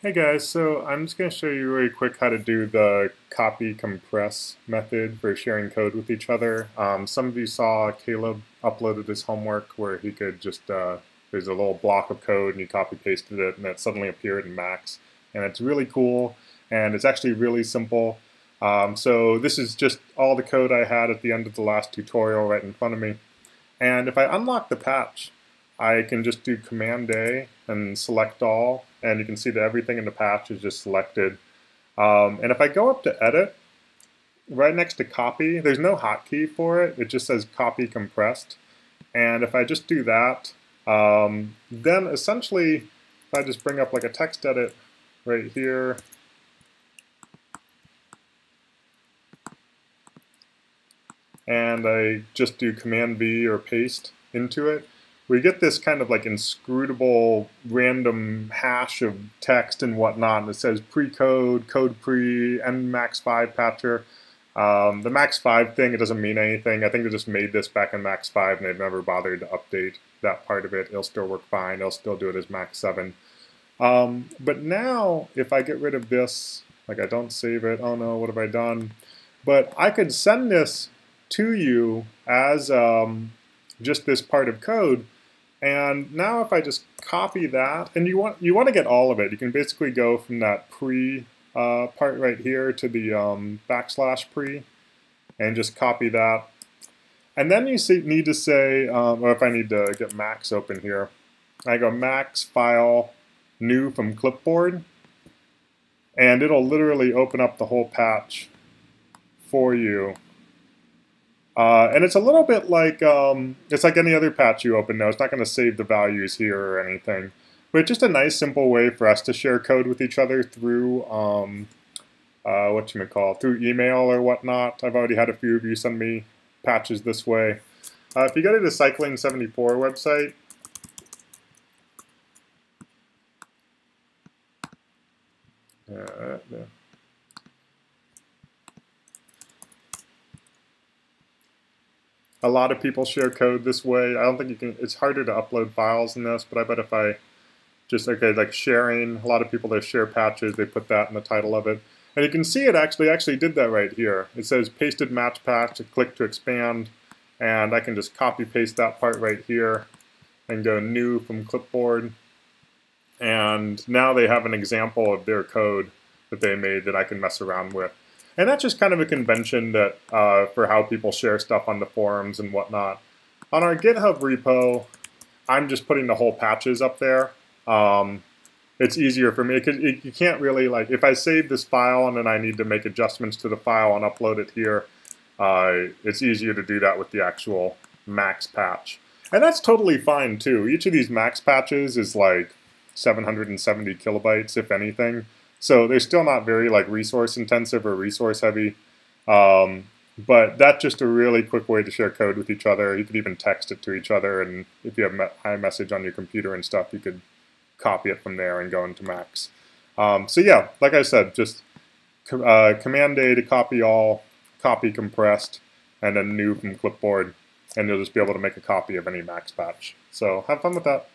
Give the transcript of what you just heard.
Hey guys, so I'm just going to show you really quick how to do the copy compress method for sharing code with each other. Um, some of you saw Caleb uploaded his homework where he could just, uh, there's a little block of code and he copy pasted it and it suddenly appeared in Max. And it's really cool and it's actually really simple. Um, so this is just all the code I had at the end of the last tutorial right in front of me. And if I unlock the patch, I can just do Command A and select all, and you can see that everything in the patch is just selected. Um, and if I go up to Edit, right next to Copy, there's no hotkey for it. It just says Copy Compressed. And if I just do that, um, then essentially, if I just bring up like a text edit right here, and I just do Command V or paste into it, we get this kind of like inscrutable random hash of text and whatnot. And it says pre-code, code pre, and max 5 patcher. Um, the max 5 thing, it doesn't mean anything. I think they just made this back in max 5 and they've never bothered to update that part of it. It'll still work fine. They'll still do it as max 7. Um, but now, if I get rid of this, like I don't save it, oh no, what have I done? But I could send this to you as um, just this part of code, and now if I just copy that, and you want you want to get all of it, you can basically go from that pre uh, part right here to the um, backslash pre, and just copy that. And then you see, need to say, um, or if I need to get Max open here, I go Max file new from clipboard, and it'll literally open up the whole patch for you. Uh, and it's a little bit like um, it's like any other patch you open now. It's not going to save the values here or anything. But just a nice, simple way for us to share code with each other through um, uh, what you may call through email or whatnot. I've already had a few of you send me patches this way. Uh, if you go to the Cycling74 website, uh, a lot of people share code this way. I don't think you can, it's harder to upload files in this, but I bet if I just, okay, like sharing, a lot of people that share patches, they put that in the title of it. And you can see it actually, actually did that right here. It says pasted Max patch, click to expand, and I can just copy paste that part right here and go new from clipboard. And now they have an example of their code that they made that I can mess around with. And that's just kind of a convention that uh, for how people share stuff on the forums and whatnot. On our GitHub repo, I'm just putting the whole patches up there. Um, it's easier for me because you can't really like if I save this file and then I need to make adjustments to the file and upload it here. Uh, it's easier to do that with the actual max patch. And that's totally fine too. Each of these max patches is like 770 kilobytes, if anything. So they're still not very like resource intensive or resource heavy. Um, but that's just a really quick way to share code with each other. You could even text it to each other, and if you have iMessage on your computer and stuff, you could copy it from there and go into Max. Um, so yeah, like I said, just uh, Command A to copy all, copy compressed, and then new from clipboard, and you'll just be able to make a copy of any Max patch. So have fun with that.